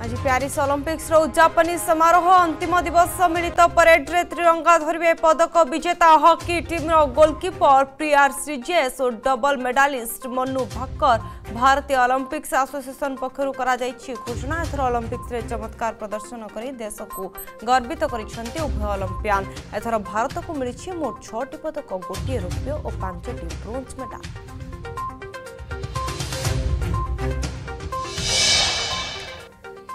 ଆଜି ପ୍ୟାରିସ୍ ଅଲମ୍ପିକ୍ସର ଉଦ୍ଯାପନୀ ସମାରୋହ ଅନ୍ତିମ ଦିବସ ମିଳିତ ପରେଡ୍ରେ ତ୍ରିରଙ୍ଗା ଧରିବେ ପଦକ ବିଜେତା ହକି ଟିମ୍ର ଗୋଲକିପର ପ୍ରିୟାର ଶ୍ରୀଜେଶ ଓ ଡବଲ୍ ମେଡାଲିଷ୍ଟ ମନୁ ଭକ୍କର ଭାରତୀୟ ଅଲମ୍ପିକ୍ସ ଆସୋସିଏସନ ପକ୍ଷରୁ କରାଯାଇଛି ଘୋଷଣା ଏଥର ଅଲମ୍ପିକ୍ସରେ ଚମତ୍କାର ପ୍ରଦର୍ଶନ କରି ଦେଶକୁ ଗର୍ବିତ କରିଛନ୍ତି ଉଭୟ ଅଲମ୍ପିଆନ୍ ଏଥର ଭାରତକୁ ମିଳିଛି ମୋଟ ଛଅଟି ପଦକ ଗୋଟିଏ ରୌପ୍ୟ ଓ ପାଞ୍ଚଟି ବ୍ରୋଞ୍ଜ ମେଡାଲ୍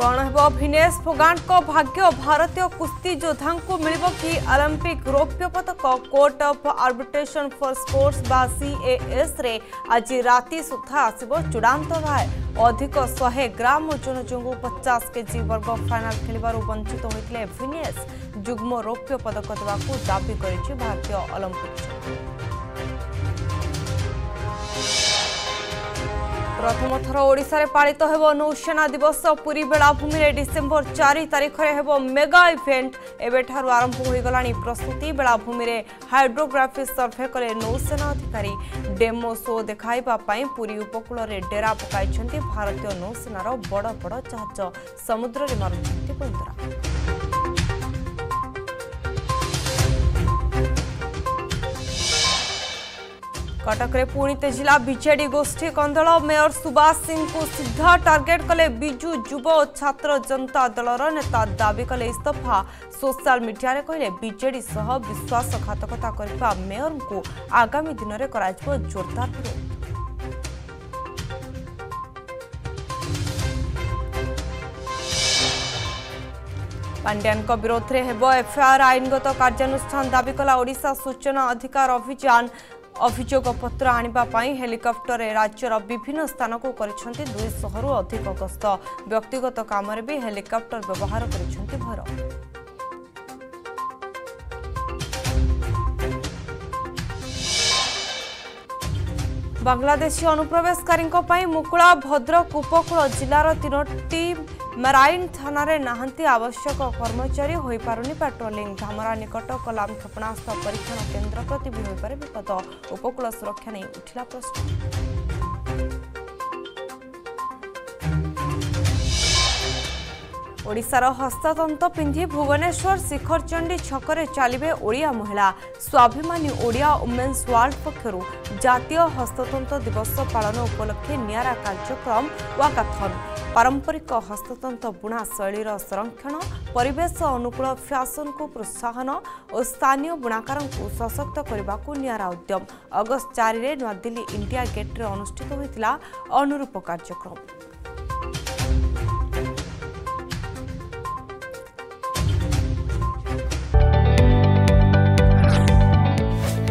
कौन हे भिनेश फोगाट भाग्य भारतीय कुस्ती योद्धा को मिल कि अलंपिक रौप्य पदक court of arbitration for sports CAS रे आज राति सुधा आसव चूड़ा राय अधिक शहे ग्राम ओजन जो पचास के जी वर्ग फाइनाल खेल वंचित होते भिनेश जुग्म रौप्य पदक देवा दावी करलंपिक्स ପ୍ରଥମ ଥର ଓଡ଼ିଶାରେ ପାଳିତ ହେବ ନୌସେନା ଦିବସ ପୁରୀ ବେଳାଭୂମିରେ ଡିସେମ୍ବର ଚାରି ତାରିଖରେ ହେବ ମେଗା ଇଭେଣ୍ଟ ଏବେଠାରୁ ଆରମ୍ଭ ହୋଇଗଲାଣି ପ୍ରସ୍ତୁତି ବେଳାଭୂମିରେ ହାଇଡ୍ରୋଗ୍ରାଫି ସର୍ଭେ କଲେ ନୌସେନା ଅଧିକାରୀ ଡେମୋ ଶୋ ଦେଖାଇବା ପାଇଁ ପୁରୀ ଉପକୂଳରେ ଡେରା ପକାଇଛନ୍ତି ଭାରତୀୟ ନୌସେନାର ବଡ଼ ବଡ଼ ଜାହାଜ ସମୁଦ୍ରରେ ମରୁଛନ୍ତି ବନ୍ଦରା କଟକରେ ପୁଣି ତେଜିଲା ବିଜେଡି ଗୋଷ୍ଠୀ କନ୍ଦଳ ମେୟର ସୁବାସ ସିଂଙ୍କୁ ସିଧା ଟାର୍ଗେଟ କଲେ ବିଜୁ ଯୁବ ଓ ଛାତ୍ର ଜନତା ଦଳର ନେତା ଦାବି କଲେ ଇସ୍ତଫା ସୋସିଆଲ ମିଡିଆରେ କହିଲେ ବିଜେଡି ସହ ବିଶ୍ୱାସଘାତକତା କରିବା ମେୟରଙ୍କୁ ଆଗାମୀ ଦିନରେ କରାଯିବ ଜୋରଦାର ବିରୋଧ ପାଣ୍ଡିଆନଙ୍କ ବିରୋଧରେ ହେବ ଏଫ୍ଆଇଆର୍ ଆଇନଗତ କାର୍ଯ୍ୟାନୁଷ୍ଠାନ ଦାବି କଲା ଓଡ଼ିଶା ସୂଚନା ଅଧିକାର ଅଭିଯାନ ଅଭିଯୋଗ ପତ୍ର ଆଣିବା ପାଇଁ ହେଲିକପ୍ଟରରେ ରାଜ୍ୟର ବିଭିନ୍ନ ସ୍ଥାନକୁ କରିଛନ୍ତି ଦୁଇଶହରୁ ଅଧିକ ଗସ୍ତ ବ୍ୟକ୍ତିଗତ କାମରେ ବି ହେଲିକପ୍ଟର ବ୍ୟବହାର କରିଛନ୍ତି ଭର ବାଂଲାଦେଶୀ ଅନୁପ୍ରବେଶକାରୀଙ୍କ ପାଇଁ ମୁକୁଳା ଭଦ୍ରକ ଉପକୂଳ ଜିଲ୍ଲାର ତିନୋଟି ମରାଇନ୍ ଥାନାରେ ନାହାନ୍ତି ଆବଶ୍ୟକ କର୍ମଚାରୀ ହୋଇପାରୁନି ପାଟ୍ରୋଲିଂ ଧାମରା ନିକଟ କଲାମ କ୍ଷେପଣାସ୍ତ୍ର ପରୀକ୍ଷଣ କେନ୍ଦ୍ର ପ୍ରତି ବି ହୋଇପାରେ ବିପଦ ଉପକୂଳ ସୁରକ୍ଷା ନେଇ ଉଠିଲା ପ୍ରଶ୍ନ ଓଡ଼ିଶାର ହସ୍ତତନ୍ତ ପିନ୍ଧି ଭୁବନେଶ୍ୱର ଶିଖରଚଣ୍ଡୀ ଛକରେ ଚାଲିବେ ଓଡ଼ିଆ ମହିଳା ସ୍ୱାଭିମାନୀ ଓଡ଼ିଆ ଓମେନ୍ସ ୱାର୍ଲଡ ପକ୍ଷରୁ ଜାତୀୟ ହସ୍ତତନ୍ତ ଦିବସ ପାଳନ ଉପଲକ୍ଷେ ନିଆରା କାର୍ଯ୍ୟକ୍ରମ ୱାକାଥନ୍ ପାରମ୍ପରିକ ହସ୍ତତନ୍ତ ବୁଣା ଶୈଳୀର ସଂରକ୍ଷଣ ପରିବେଶ ଅନୁକୂଳ ଫ୍ୟାସନକୁ ପ୍ରୋତ୍ସାହନ ଓ ସ୍ଥାନୀୟ ବୁଣାକାରଙ୍କୁ ସଶକ୍ତ କରିବାକୁ ନିଆରା ଉଦ୍ୟମ ଅଗଷ୍ଟ ଚାରିରେ ନୂଆଦିଲ୍ଲୀ ଇଣ୍ଡିଆ ଗେଟ୍ରେ ଅନୁଷ୍ଠିତ ହୋଇଥିଲା ଅନୁରୂପ କାର୍ଯ୍ୟକ୍ରମ